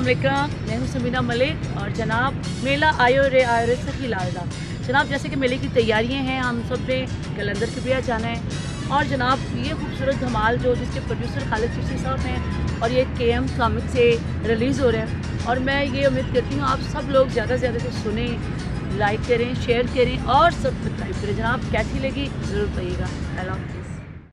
अलैक्म मैं हूँ समीना मलिक और जनाब मेला आयो रे आयो रे सखी लालदा जनाब, जैसे कि मेले की तैयारियाँ हैं, हम सबने कलंदर के भी जाना है। और जनाब, ये खूबसूरत धमाल जो जिसके प्रोड्यूसर खालिद चिश्ती साहब हैं और ये के एम कॉमिक से रिलीज़ हो रहे हैं। और मैं ये उम्मीद करती हूँ आप सब लोग ज़्यादा से ज़्यादा से सुने लाइक करें शेयर करें और सब्सक्राइब करें। जनाब, कैसी लगी? ज़रूर कहिएगा अल्लाह हाफिज़।